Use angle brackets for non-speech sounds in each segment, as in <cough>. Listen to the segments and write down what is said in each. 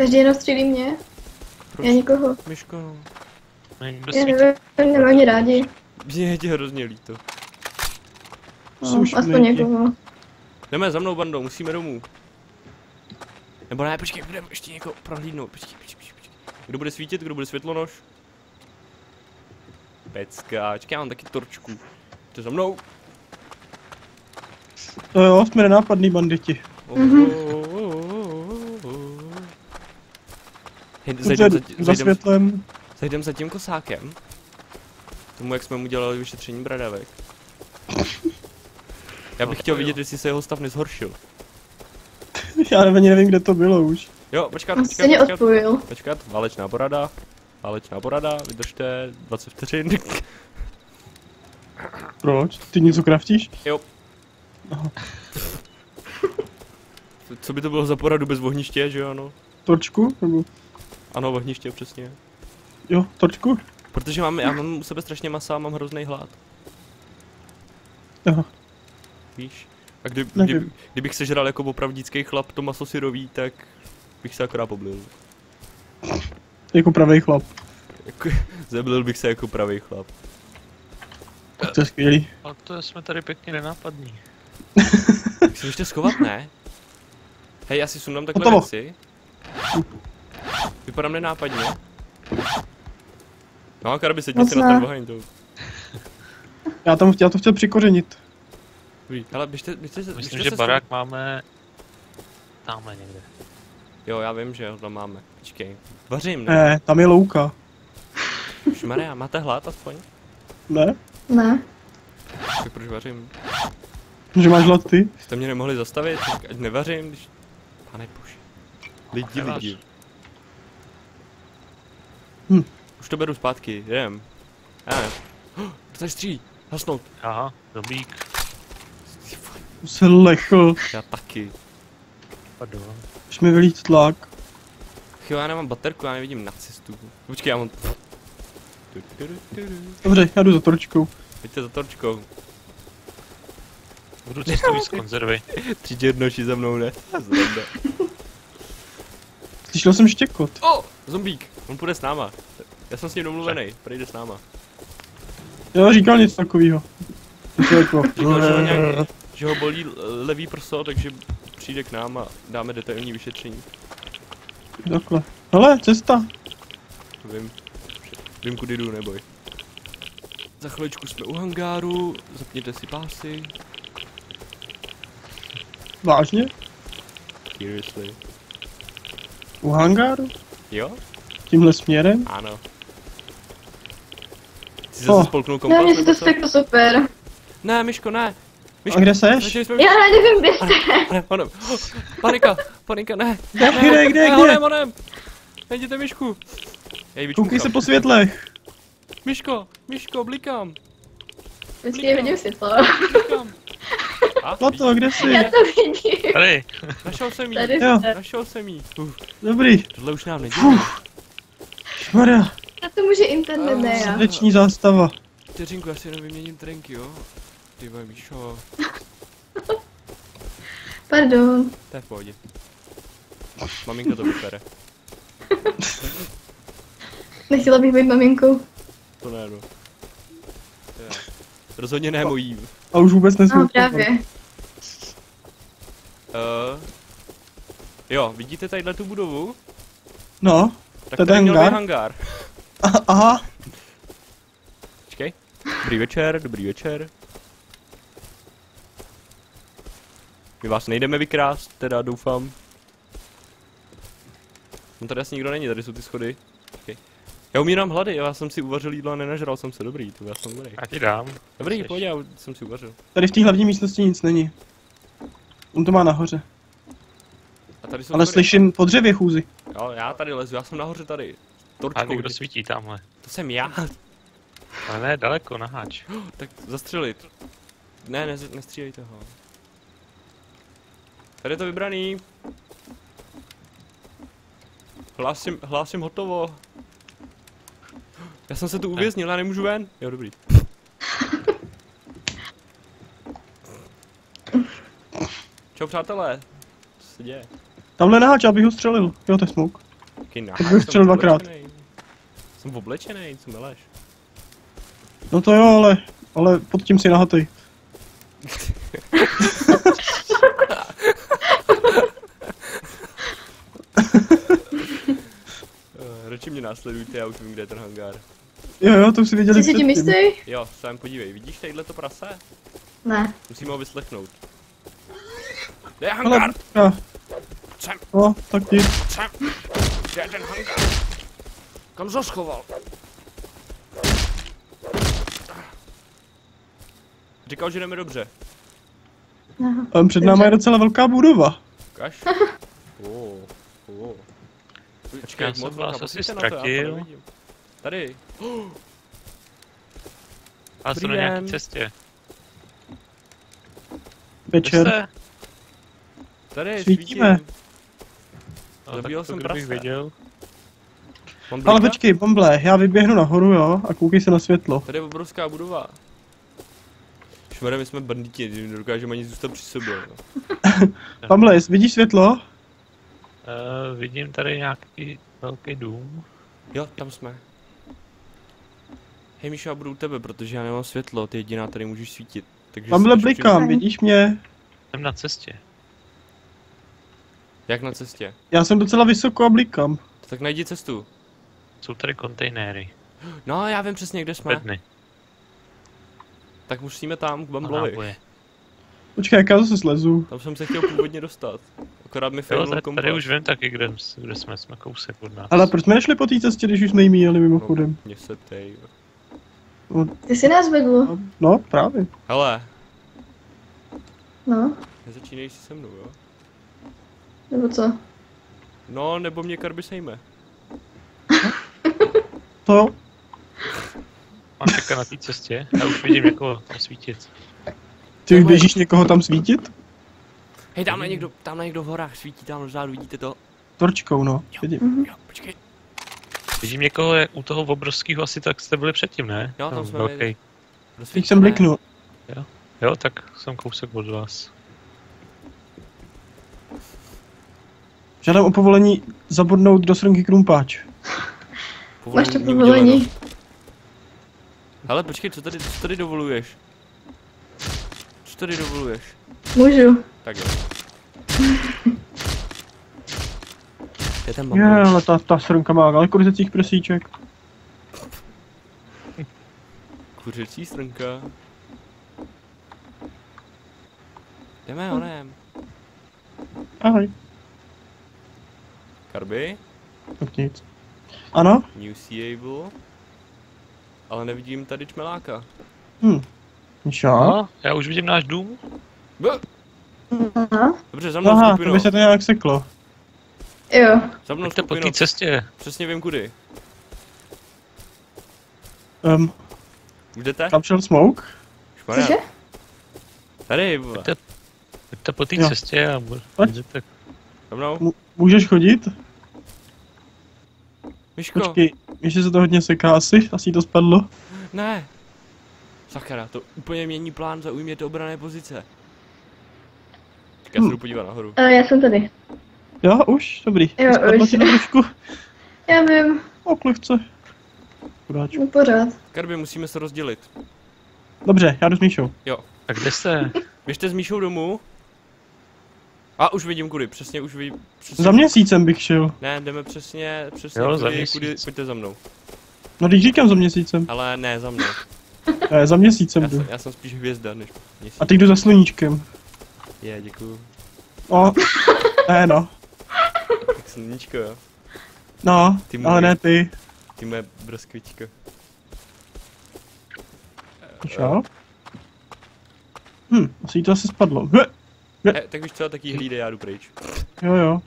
Každý jenom střílí mě. Proč? Já nikoho. Myško, no. Někdo Já svítí. nevím, nemám mě rádi. Mě je tě hrozně líto. No, aspoň někoho. Jdeme za mnou, bando, musíme domů. Nebo ne, počkej, budeme ještě někoho prohlídnout. Počkej, počkej, počkej, počkej. Kdo bude svítit, kdo bude světlonož? Pecka, čekaj, já mám taky torčku. To za mnou. To jo, jsme nenápadný banditi. Oh, Mhm oh, oh, oh. Hej, Dobře, Zajdem za, světlem. zajdem za tím kosákem. Tomu, jak jsme mu dělali vyšetření bradavek. Já bych No, chtěl to vidět, jo. jestli se jeho stav nezhoršil. <laughs> Já nevím, nevím, kde to bylo už. Jo, počkat, On počkat, se mě počkat. odpojil. Počkat, válečná porada. Válečná porada, vydržte 20 vteřin. <laughs> Proč? Ty něco kraftíš? Jo. Aha. Co by to bylo za poradu bez ohniště, že jo, ano? Torčku? Nebo... Ano, ohniště, přesně. Jo, torčku? Protože mám, já mám u sebe strašně masa a mám hrozný hlad, Aha. víš? A kdy, kdy, Nevím. kdybych sežral jako opravdický chlap to maso syrový, tak bych se akorát poblil. Jako pravý chlap. Jako, <laughs> zeblil bych se jako pravý chlap. To je skvělý. Ale to jsme tady pěkně nenápadní. Tak se ještě schovat, ne? Hej, já si sundám takhle věci. Vypadám nenápadně. No, Karby, sedni si na ten oheň, to Já, tam, já to chtěl přikořenit. Dobrý, hele, běžte, běžte, běžte Myslím, se že barák máme tamhle někde. Jo, já vím, že ho tam máme. Počkej. Vařím, ne? Ne, tam je louka. Šmaria, máte hlad aspoň? Ne? Ne. Tak proč vařím? Že máš hlad ty? Jste mě nemohli zastavit, tak ať nevařím, když... Pane bože. Lidi, lidi. Hm. Už to beru zpátky, jdem. Já nevím. Oh, to tady střílí, hasnout. Aha, zombík. Se lechl. Já taky. Pardon. Už mi vylít tlak. Jo, já nemám baterku, já nevidím nacistů. Počkej, já mám... Dobře, já jdu za torčkou. Pojďte za torčkou. Budu cestový z konzervy. <laughs> Tři černoši za mnou, ne? <laughs> Zranda. Slyšel jsem štěkot. O, zombík, on půjde s náma. Já jsem s ním domluvený, projde s náma. Jo, říkal něco takového. Říkal, že ho, nějak, že ho bolí levý prso, takže přijde k nám a dáme detailní vyšetření. Takhle. Hele, cesta. Vím, vím kudy jdu, neboj. Za chviličku jsme u hangáru, zapněte si pásy. Vážně? Seriously. U hangáru? Jo? Tímhle směrem? Ano. Jsi zase Oh. spolknul Ne, kompas mně se to co? řekl super. Ne, Myško, ne. A kde seš? Já nevím, kde jste. Ne, onem. Panika, panika, ne. Kde, kde, kde, ne, kde? onem, onem. Najděte Myšku. Koukej se po světlech. Myško, Myško, blikám, Vždycky vidím světlo. blikám. <laughs> A, Plato, kde jsi? Já to vidím. Tady! našel jsem jí, Tady Jo. našel jsem jí. Uf, Dobrý. tohle už nám nedělá. Maria, Na to může internet, ne já. srdeční zástava. Vteřinku, já si jenom vyměním trenky, jo. Ty vole, Míšo, <laughs> Pardon. to je v pohodě. Maminka to vybere, <laughs> Nechtěla bych být maminkou. to ne, no. To je- Rozhodně ne mojí. A už vůbec No nesmím. právě. Uh, jo, vidíte tadyhle tu budovu? No, Tak To je tady měl hangár? hangár. aha, aha. Počkej. Dobrý večer, dobrý večer. My vás nejdeme vykrást, teda doufám. No tady asi nikdo není, tady jsou ty schody. Počkej. Já umírám hlady, já jsem si uvařil jídlo a nenažral jsem se, dobrý, to já jsem dobrý. Já ti dám. Dobrý, Chceš? pojď, já jsem si uvařil. Tady v té hlavní místnosti nic není. On to má nahoře. A tady jsou Ale schody. slyším po dřevě chůzi. Jo, já tady lezu, já jsem nahoře tady. A Torčkou, někdo svítí tamhle. to jsem já. Ale ne, daleko, na háč. <gasps> Tak zastřelit. Ne, ne, nestřílejte ho. Tady je to vybraný. Hlásím, hlásím hotovo. Já jsem se tu uvěznil, já nemůžu ven. Jo, dobrý. <laughs> Čau přátelé. Co se děje? Tamhle naháč, abych ho střelil. Jo, to je smoke. Jaký náhod, bych jsem střelil dvakrát. Jsem oblečený, co meleš? No to jo, ale, ale pod tím si nahatej. Uh, radši mě následujte, já už vím, kde je ten hangár. Jo, jo, to už si viděli Jsi si tím předtím. jistý? Jo, sám podívej, vidíš tadyhle to prase? Ne. Musíme ho vyslechnout. Kde je hangár? No, tak ti. sem. Kde je ten hangár? Kam jsi ho schoval? Říkal, že jdeme dobře. Aha. Před náma je docela velká budova. Ukaž. Oh, oh. Počkej, Já jsem moc vás asi ztratil. Tady. <gasps> A jsem na nějaký den. cestě. Večer. Tady, Svítíme. svítím. To jsem prase. věděl. Mám Ale počkej, Bamble, já vyběhnu nahoru, jo, a koukej se na světlo. Tady je obrovská budova. Šmere, my jsme banditi, nedokážeme ani zůstat při sobě. Jest- <laughs> vidíš světlo? Uh, vidím tady nějaký velký dům. Jo, tam jsme. Hej Míšo, já budu u tebe, protože já nemám světlo, ty jediná tady můžeš svítit. Takže Bamble si blikám, vidíš mě? Jsem na cestě. Jak na cestě? Já jsem docela vysoko a blikám. Tak najdi cestu. Jsou tady kontejnery. No, já vím přesně, kde jsme. Bedny. Tak musíme tam k A Bamblovi. Počkej, jak já zase slezu. Tam jsem se chtěl původně dostat. Akorát mi failnul tady, kompas. tady už vím taky, kde, kde jsme, jsme kousek od nás. Ale proč jsme nešli po té cestě, když už jsme jí míjeli mimochodem? Mně se tej. Ty jsi nás vedl. No, právě. Hele, No. nezačínej si se mnou, jo? Nebo co? No, nebo mě karby sejme. <laughs> To jo. On čeká na té cestě. Já už vidím někoho tam svítit. Ty už běžíš někoho tam svítit? Hej, tamhle někdo, tamhle někdo v horách svítí, tam vzadu, vidíte to? Torčkou, no. Vidím. Mhm. Jo, počkej. Vidím někoho jak u toho obrovského asi tak jste byli předtím, ne? Jo, tam Ten jsme byli. Teď jsem bliknul. Jo, tak jsem kousek od vás. Žádám o povolení zabodnout do srnky krumpáč. Máš to Povolení. Hele, počkej, co tady, co tady dovoluješ? Co tady dovoluješ? Můžu. Tak jo. <laughs> Je tam Je, ale ta, ta srnka má daleko ryzecích prsíček. Kuřecí strnka. Jdeme onem. Ahoj. Karby, Tak nic. Ano? new seeable. Ale nevidím tady čmeláka. Hm. Míšo? No, já už vidím náš dům. B- Aha. Dobře, za mnou Aha, to skupino. by se to nějak seklo. Jo. Za mnou Jste po té cestě. Přesně vím kudy. Um, jdete? tam šel smoke? Šmarja. Cože? Tady, vole. Jděte, jděte po té Jo. cestě a bu- Pojď. Za mnou. M- můžeš chodit? Myško. Počkej, ještě se to hodně seká asi, asi to spadlo. Ne. Sakra, to úplně mění plán, zaujměte obrané pozice. Tak já se Hm. jdu podívat nahoru. A já jsem tady. Jo, už, dobrý. Jo, Spadlo už. ti to trošku. Já vím. O, klivce. Chudáčku. No pořád. Karby, musíme se rozdělit. Dobře, já jdu s Míšou. A kde jste? Běžte s Míšou domů. A už vidím kudy, přesně už vidím. Přesně, Za měsícem bych šel. Ne, jdeme přesně, přesně Jo, za kudy, kudy, pojďte za mnou. No když říkám za měsícem. Ale ne, za mnou. Ne, <laughs> za měsícem Já jdu. jsem, já jsem spíš hvězda, než měsíc. A teď jdu za sluníčkem. Je, děkuju. O, ne no. Tak sluníčko, jo. No, Ty ale můj. ne ty. Ty moje broskvičko. Čo? Hm, asi to asi spadlo. Hle, Eh, tak víš co, tak jí hlídej, já jdu pryč. Jo, jo.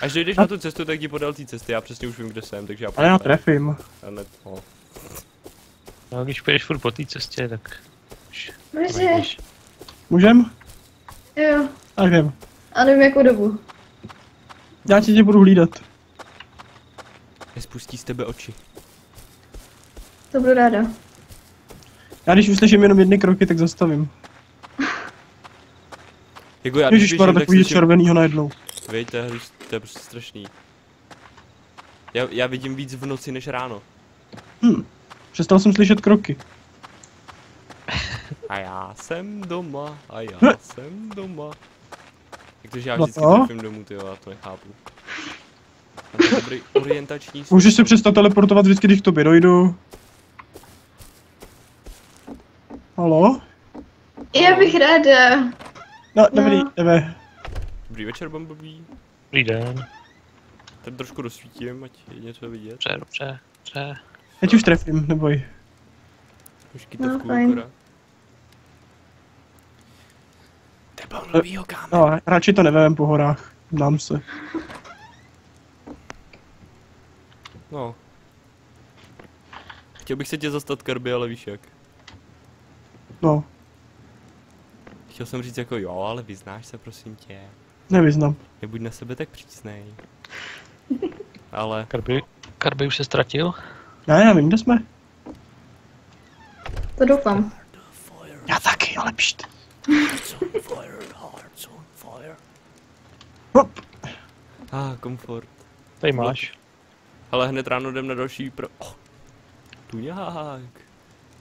Až dojdeš na tu cestu, tak ti podal té cesty, já přesně už vím, kde jsem, takže já Ale já trefím. A ne, no. No, když půjdeš furt po té cestě, tak nejdeš. Můžem? Jo. Tak jdem. A nevím jakou dobu. Já tě tě budu hlídat. Nespustí z tebe oči. To budu ráda. Já když uslyším jenom jedny kroky, tak zastavím. Jako já, když Ježíš, běžím, tak takový slyším, červenýho najednou. Víš, to je, to je prostě strašný. Já, já vidím víc v noci než ráno. Hm. Přestal jsem slyšet kroky. A já jsem doma, a já Hm. jsem doma. Jak to, že já No vždycky to? trefím domů, ty já to nechápu. A to je dobrý orientační Můžeš se přestat teleportovat vždycky, když k tobě dojdu. Halo? Já bych ráda. No, dobrý, No. jdeme. Dobrý večer, Bumblebee. Dobrý den. Tady trošku rozsvítím, ať je něco vidět. Dobře, dobře, dobře. Já ti už trefím, neboj. Už kytovku No, fajn. akorát. To je Bumblebeeho kámen. No, radši to nevím po horách. Znám se. No. Chtěl bych se tě zastat, Kirby, ale víš jak. No, Chtěl jsem říct jako jo, ale vyznáš se, prosím tě. nevyznám. Nebuď na sebe tak přísnej. Ale Karby, Karby už se ztratil? Já nevím, kde jsme? To doufám. Já taky, ale pšt. a ah, komfort. Tady máš. Ale hned ráno jdem na další pro... Oh, tuňák.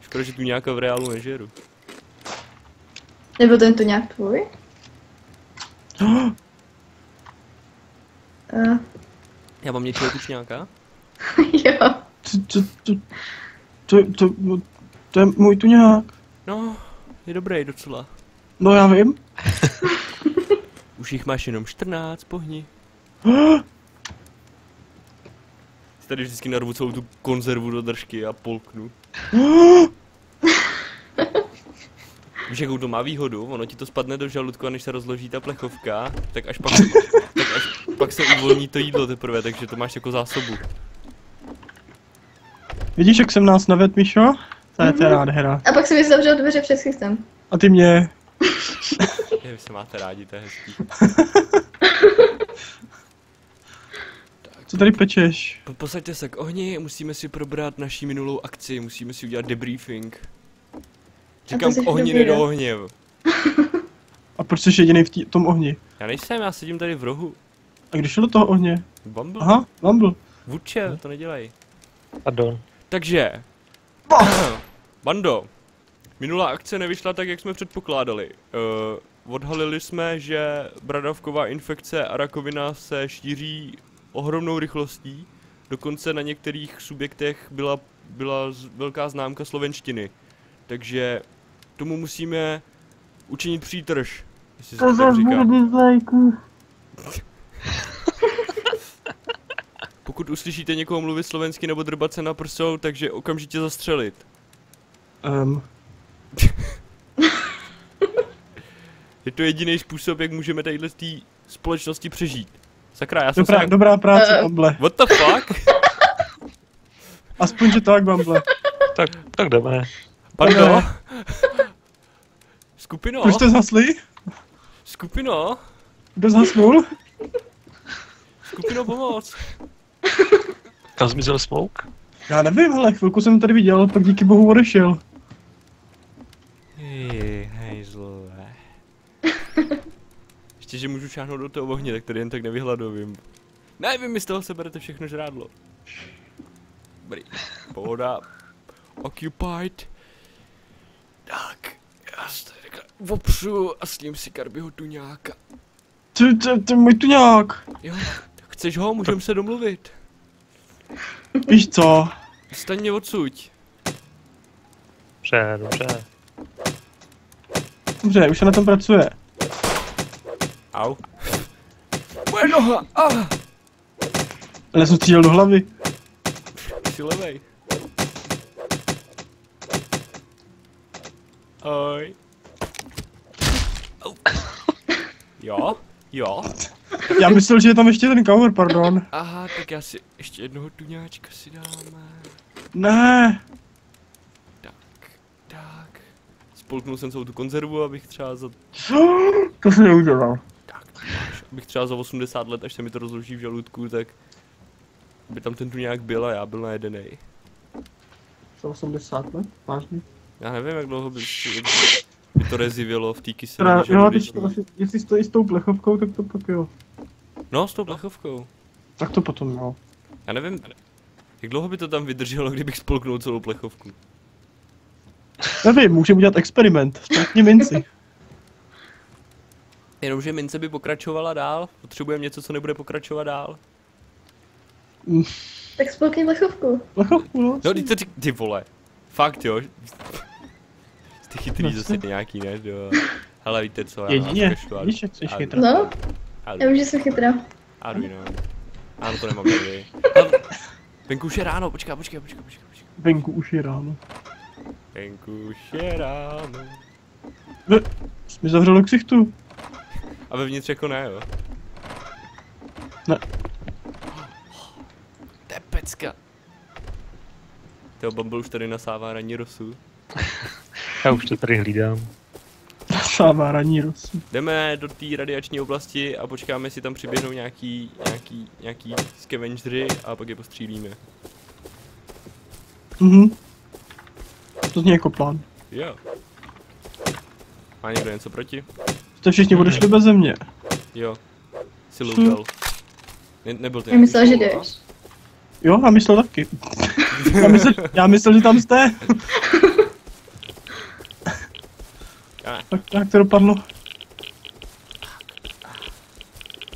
Škoda, že tu nějaká v reálu nežeru. Nebyl ten tu nějak tvůj? Uh, <laughs> Já mám něčeho tučňáka? <laughs> jo. To, to, to, to, to, to, to je můj tuňák. No, je dobrý docela. No já vím. <laughs> Už jich máš jenom 14, pohni. <gasps> Tady vždycky narvu celou tu konzervu do držky a polknu. <gasps> Víš, jakou to má výhodu? Ono ti to spadne do žaludku a než se rozloží ta plechovka, tak až pak, tak až pak se uvolní to jídlo teprve, takže to máš jako zásobu. Vidíš, jak jsem nás navedl, Mišo? To je, to je nádhera. A pak si mi zavřel dveře před schystem. A ty mě. <laughs> Je, vy se máte rádi, to je hezký. <laughs> Co tady pečeš? Po, posaďte se k ohni, musíme si probrat naší minulou akci, musíme si udělat debriefing. Říkám k ohni, do ohně. <laughs> A proč jsi jediný v tí, tom ohni? Já nejsem, já sedím tady v rohu. A když šel do toho ohně? Bumble? Aha, Bumble. Vůdče, to nedělej. Pardon. Takže, <clears throat> Bando, minulá akce nevyšla tak, jak jsme předpokládali. Uh, odhalili jsme, že bradavková infekce a rakovina se šíří ohromnou rychlostí. Dokonce na některých subjektech byla, byla velká známka slovenštiny. Takže tomu musíme učinit přítrž. Jestli se to tak říká. <laughs> Pokud uslyšíte někoho mluvit slovensky nebo drbat se na prsou, takže okamžitě zastřelit. Um, <laughs> Je to jediný způsob, jak můžeme tadyhle z té společnosti přežít. Sakra, já jsem dobrá, se... dobrá práce, Eh. Bumble. What the fuck? Aspoň, že tak, Bumble. Tak, tak jdeme. Pardon? <laughs> Skupino? Už jste zhasli? Skupino? Kdo zhasnul? Skupino pomoc. Kam zmizel smoke? Já nevím, ale chvilku jsem tady viděl, pak díky bohu odešel. Hej, hejzlové. Ještě, že můžu šáhnout do toho ohně, tak tady jen tak nevyhladovím. Ne, vy mi z toho seberete všechno žrádlo. Dobrý. Pohoda. Occupied. Tak, takhle opřu a sním si Karbyho tuňáka. To, to je můj tuňák. Jo, chceš ho? Můžeme se domluvit. Víš co? Staň mě odsuť. Dobře, dobře. Dobře, už se na tom pracuje. Au. Moje noha! Ah! Ale jsem střílel do hlavy. Jsi levej. Oj. Au. Jo? Jo? Já myslel, že je tam ještě ten cover, pardon. Aha, tak já si ještě jednoho tuňáčka si dáme. Ne. Tak. Spolknul jsem celou tu konzervu, abych třeba za... <gasps> To jsem neudělal. Tak, abych třeba za 80 let, až se mi to rozloží v žaludku, tak by tam ten tuňák byl a já byl najedenej. Za 80 let? Vážně? Já nevím, jak dlouho by, jak by to rezivělo v té kyselé Teda, jo, ty, žaludeční. to asi, jestli stojí s tou plechovkou, tak to pak jo. No, s tou plechovkou. Tak to potom, jo. Já nevím, jak dlouho by to tam vydrželo, kdybych spolknul celou plechovku. Nevím, můžeme udělat experiment. Spolkni minci. <laughs> Jenomže mince by pokračovala dál, potřebujeme něco, co nebude pokračovat dál. Tak spolkni plechovku. Plechovku, no. No, ty, ty, ty vole. Fakt jo. Jste chytrý No, zase nějaký, ne? Jo. Hele, víte co, já Jedině, víš, jak jsi chytrá. No, já vím, že jsem chytrá. adu, no. Ano, to nemám tady. Hele, Venku už je ráno, počkej, počkej, počkej, počkej. Venku už je ráno. Venku už je ráno. Jsi mi zavřel ksichtu. A vevnitř jako ne, jo? Ne. To je pecka. Teo Bumble už tady nasává ranní rosu. Já už to tady hlídám. Sává ranní rosu. Jdeme do té radiační oblasti a počkáme, jestli tam přiběhnou nějaký, nějaký, nějaký scavengery a pak je postřílíme. Mhm. To zní jako plán. Jo. Má někdo něco proti? Jste všichni odešli bez země. Jo. Si Hm. loupal. Ne, nebyl to Já myslela, že jdeš. Jo, já myslel taky. <laughs> Já myslel, já myslel že tam jste. <laughs> Tak, tak to dopadlo.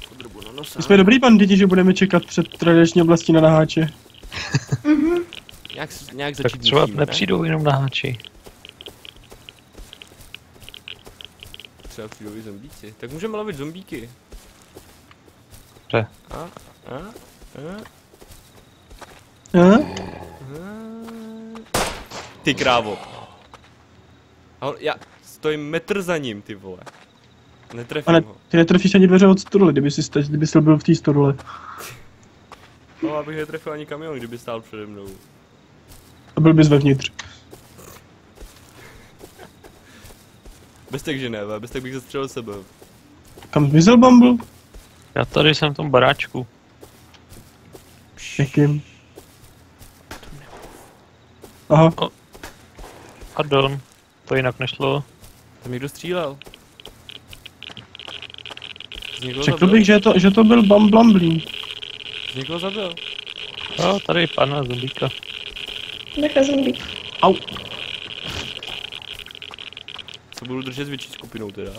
Podrbu na nosa. My jsme dobrý banditi, že budeme čekat před tradiční oblastí na naháče. <laughs> Mhm. Nějak, nějak Tak začít třeba musíme, nepřijdou jenom na háči. Ne? Třeba přijdou i zombíci. Tak můžeme lovit zombíky. Dobře. A, a, a, Eh? a. Ty krávo. A on, já stojím metr za ním, ty vole. Netrefím Ale ho. ty netrefíš ani dveře od stodoly, kdyby jsi, sta- kdyby jsi byl v té stodole. No, abych netrefil ani kamion, kdyby stál přede mnou. A byl bys vevnitř. Bez tak, že ne, ve, bez tak bych zastřelil sebe. Kam zmizel Bumble? Já tady jsem v tom baráčku. Jakým? Aha, Pardon. To jinak nešlo. Tam někdo střílel. Řekl zabil? bych, že to, že to byl Bumblumblí. Z někoho zabil. Jo, tady pana zombíka. Nechal zombík. Au. Co budu držet s větší skupinou teda.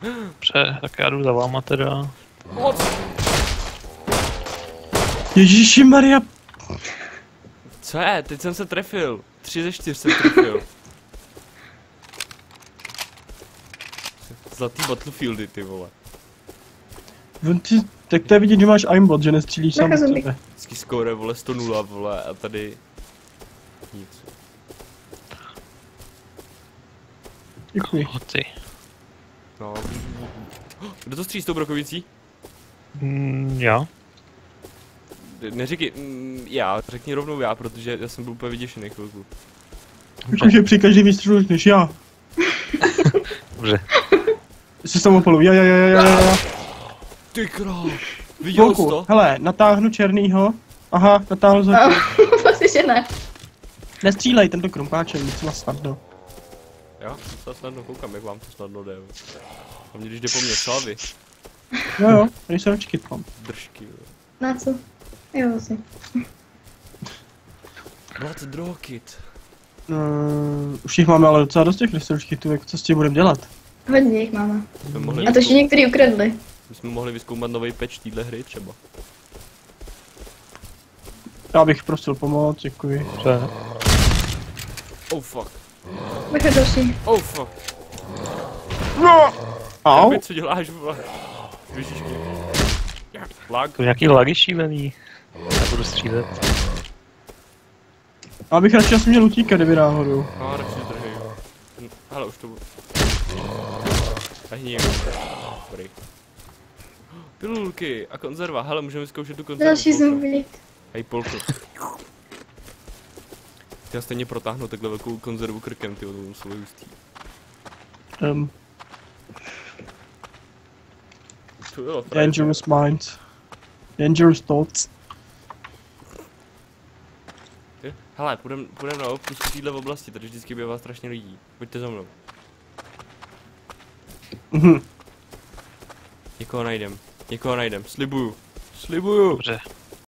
Dobře, tak já jdu za váma teda. Ježíši Maria, Co je? Teď jsem se trefil. Tři ze čtyř jsem trefil. Zlatý Battlefieldy, ty vole. on ti, tak to je vidět, že máš aimbot, že nestřílíš sám od sebe. Vždycky score, vole, 100 0, vole, a tady... Nic. Děkuji. O ty. No. Kdo to střílí s tou brokovicí? Mm, já? Neříkej, mm, já, řekni rovnou já, protože já jsem byl úplně vyděšený chvilku. Jakože při každém výstřelu řekneš já. Dobře. Jsi samopalu, já, já, já, já, já, já. Ty král! Viděl jsi Chvilku, to? hele, natáhnu černýho. Aha, natáhl za... <laughs> Asi, že ne. Nestřílej, tento krumpáček, nic má snadno. Jo, to snadno koukám, jak vám to snadno jde. jo. Hlavně když jde po mně salvy, Jo, jo, tady se ročky mám. držky, jo. Na co? Jo, asi. Blood Draw Kit. Uh, už jich máme ale docela dost těch research tu, jako co s tím budeme dělat? Hodně jich máme. Mohli, A to ještě některý ukradli. my jsme mohli vyzkoumat nový patch téhle hry třeba. Já bych prosil pomoc, děkuji. Dobře. Oh fuck. Bacha další. Oh fuck. Au, Karbi, co děláš, vole? Ježišky. Lag. To nějaký lagy šílený. Já budu střílet. já bych radši asi měl utíkat, kdyby náhodou. No, radši zdrhej. Hele, už to bude. Tahni Dobrý. Pilulky a konzerva. Hele, můžeme zkoušet tu konzervu. Další zombík. Hej, polku. Já stejně protáhnu takhle velkou konzervu krkem, ty to muselo hustý. Um, To bylo frajer. dangerous minds. Dangerous thoughts. Hele, půjdem, půjdem na opusku téhle oblasti, tady vždycky bývá strašně lidí. Pojďte za mnou. Mhm. Někoho najdem. Někoho najdem. Slibuju. Slibuju. Dobře.